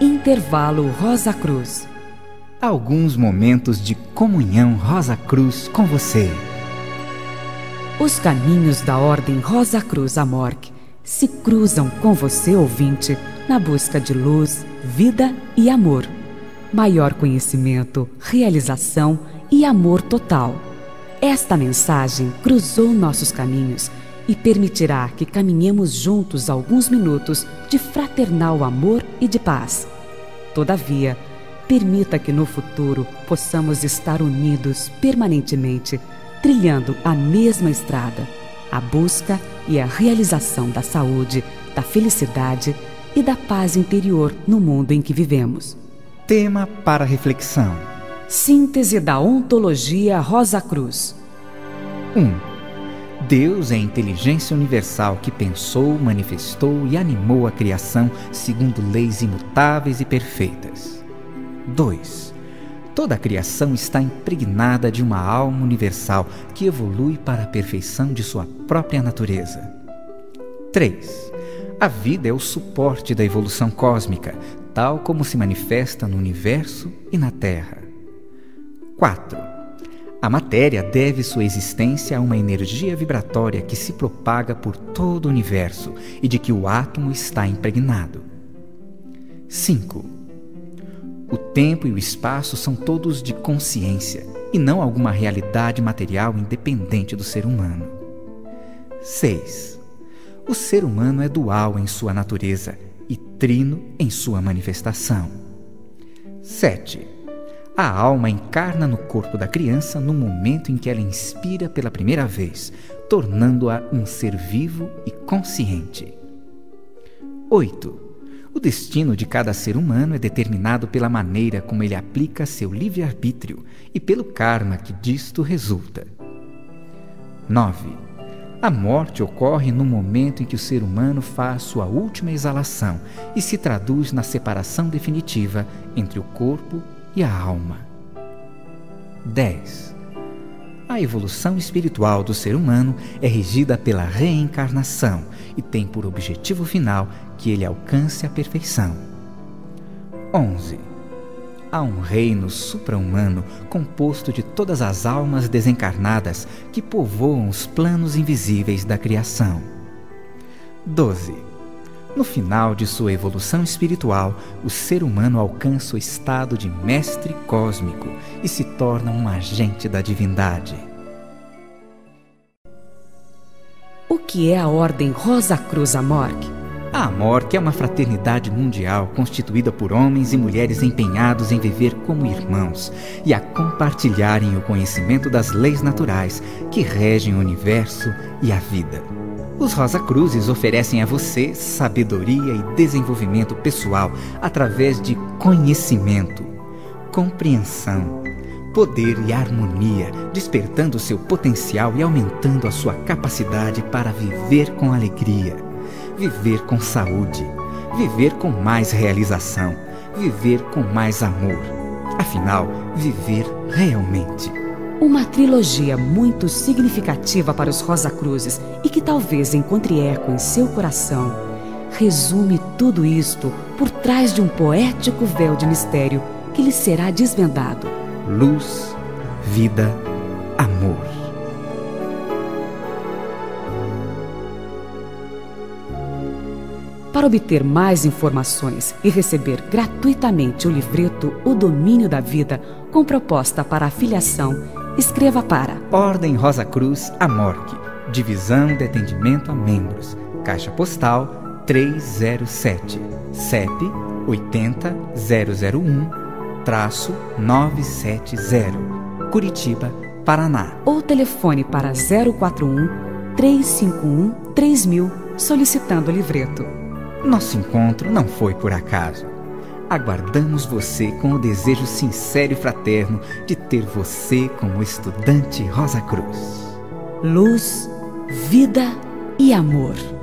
Intervalo Rosa Cruz. Alguns momentos de comunhão Rosa Cruz com você. Os caminhos da Ordem Rosa Cruz Amorque se cruzam com você, ouvinte, na busca de luz, vida e amor. Maior conhecimento, realização e amor total. Esta mensagem cruzou nossos caminhos e permitirá que caminhemos juntos alguns minutos de fraternal amor e de paz. Todavia, permita que no futuro possamos estar unidos permanentemente, trilhando a mesma estrada, a busca e a realização da saúde, da felicidade e da paz interior no mundo em que vivemos. Tema para reflexão: Síntese da Ontologia Rosa Cruz. 1. Um, Deus é a inteligência universal que pensou, manifestou e animou a criação segundo leis imutáveis e perfeitas. 2. Toda a criação está impregnada de uma alma universal que evolui para a perfeição de sua própria natureza. 3. A vida é o suporte da evolução cósmica, tal como se manifesta no universo e na Terra. 4. A matéria deve sua existência a uma energia vibratória que se propaga por todo o universo e de que o átomo está impregnado. 5. O tempo e o espaço são todos de consciência e não alguma realidade material independente do ser humano. 6. O ser humano é dual em sua natureza e trino em sua manifestação. 7. A alma encarna no corpo da criança no momento em que ela inspira pela primeira vez, tornando-a um ser vivo e consciente. 8. O destino de cada ser humano é determinado pela maneira como ele aplica seu livre-arbítrio e pelo karma que disto resulta. 9. A morte ocorre no momento em que o ser humano faz sua última exalação e se traduz na separação definitiva entre o corpo e a alma. 10. A evolução espiritual do ser humano é regida pela reencarnação e tem por objetivo final que ele alcance a perfeição. 11. Há um reino supra-humano composto de todas as almas desencarnadas que povoam os planos invisíveis da criação. 12. No final de sua evolução espiritual, o ser humano alcança o estado de mestre cósmico e se torna um agente da divindade. O que é a Ordem Rosa Cruz Amorque? A Amorque é uma fraternidade mundial constituída por homens e mulheres empenhados em viver como irmãos e a compartilharem o conhecimento das leis naturais que regem o universo e a vida. Os Rosa Cruzes oferecem a você sabedoria e desenvolvimento pessoal através de conhecimento, compreensão, poder e harmonia, despertando seu potencial e aumentando a sua capacidade para viver com alegria, viver com saúde, viver com mais realização, viver com mais amor. Afinal, viver realmente. Uma trilogia muito significativa para os Rosa Cruzes e que talvez encontre eco em seu coração, resume tudo isto por trás de um poético véu de mistério que lhe será desvendado. Luz, vida, amor. Para obter mais informações e receber gratuitamente o livreto O Domínio da Vida, com proposta para afiliação escreva para Ordem Rosa Cruz Amorque, Divisão de Atendimento a Membros, Caixa Postal 307, CEP 80001, traço 970, Curitiba, Paraná. Ou telefone para 041 351 3000 solicitando o livreto. Nosso encontro não foi por acaso. Aguardamos você com o desejo sincero e fraterno de ter você como estudante Rosa Cruz. Luz, vida e amor.